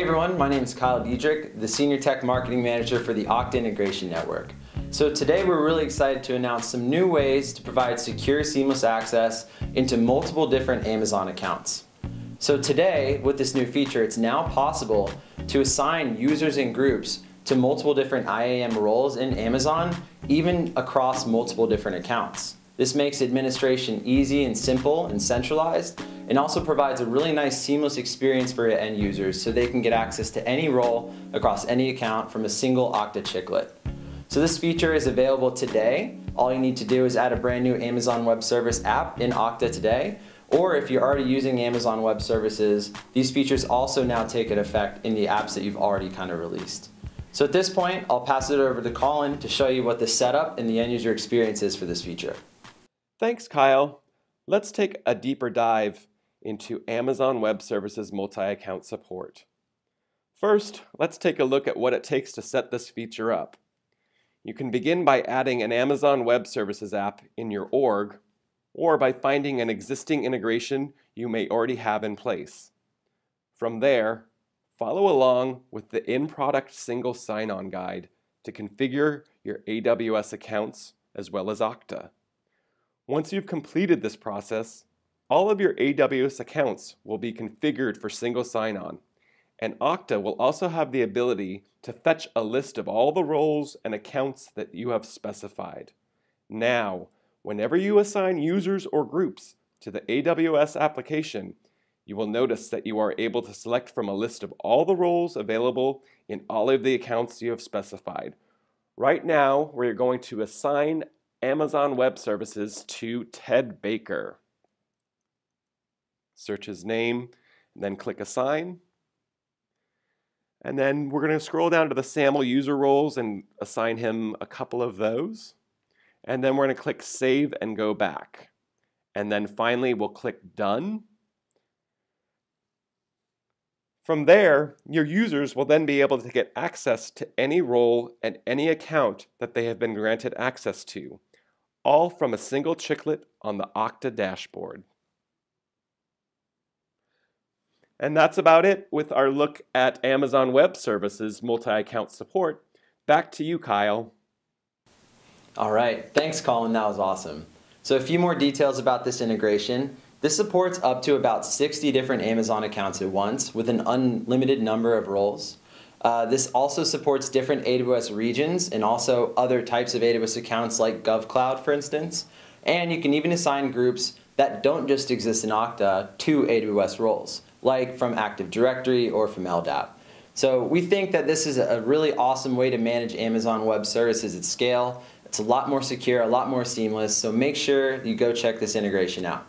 everyone. My name is Kyle Diedrich, the Senior Tech Marketing Manager for the Okta Integration Network. So today we're really excited to announce some new ways to provide secure, seamless access into multiple different Amazon accounts. So today, with this new feature, it's now possible to assign users and groups to multiple different IAM roles in Amazon, even across multiple different accounts. This makes administration easy and simple and centralized, and also provides a really nice seamless experience for end users so they can get access to any role across any account from a single Okta chiclet. So this feature is available today. All you need to do is add a brand new Amazon Web Service app in Okta today, or if you're already using Amazon Web Services, these features also now take an effect in the apps that you've already kind of released. So at this point, I'll pass it over to Colin to show you what the setup and the end user experience is for this feature. Thanks, Kyle. Let's take a deeper dive into Amazon Web Services multi-account support. First, let's take a look at what it takes to set this feature up. You can begin by adding an Amazon Web Services app in your org, or by finding an existing integration you may already have in place. From there, follow along with the in-product single sign-on guide to configure your AWS accounts as well as Okta. Once you've completed this process, all of your AWS accounts will be configured for single sign-on, and Okta will also have the ability to fetch a list of all the roles and accounts that you have specified. Now, whenever you assign users or groups to the AWS application, you will notice that you are able to select from a list of all the roles available in all of the accounts you have specified. Right now, we're going to assign Amazon Web Services to Ted Baker. Search his name, and then click Assign. And then we're going to scroll down to the SAML user roles and assign him a couple of those. And then we're going to click Save and go back. And then finally, we'll click Done. From there, your users will then be able to get access to any role and any account that they have been granted access to all from a single chiclet on the Okta dashboard. And that's about it with our look at Amazon Web Services multi-account support. Back to you, Kyle. All right, thanks Colin, that was awesome. So a few more details about this integration. This supports up to about 60 different Amazon accounts at once with an unlimited number of roles. Uh, this also supports different AWS regions and also other types of AWS accounts like GovCloud, for instance. And you can even assign groups that don't just exist in Okta to AWS roles, like from Active Directory or from LDAP. So we think that this is a really awesome way to manage Amazon Web Services at scale. It's a lot more secure, a lot more seamless, so make sure you go check this integration out.